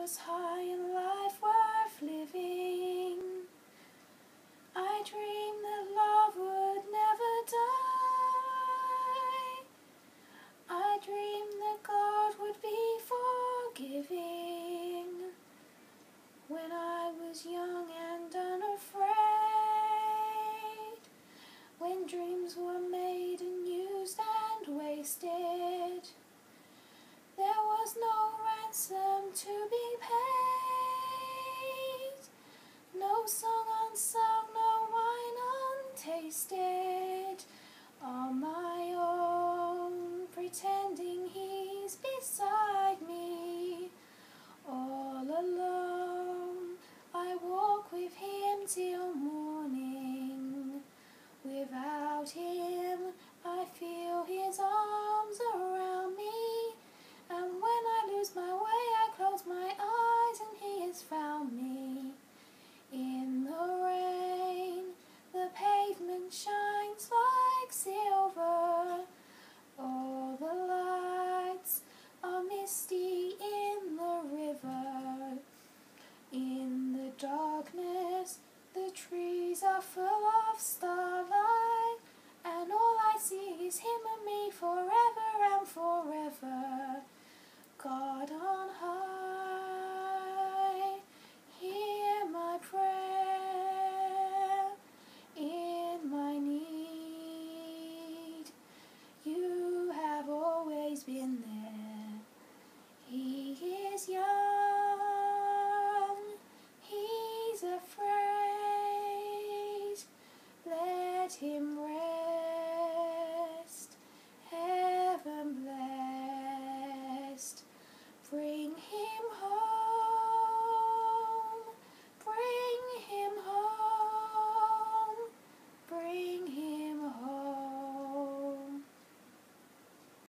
It was hot. tasted all my own. Trees are full 金。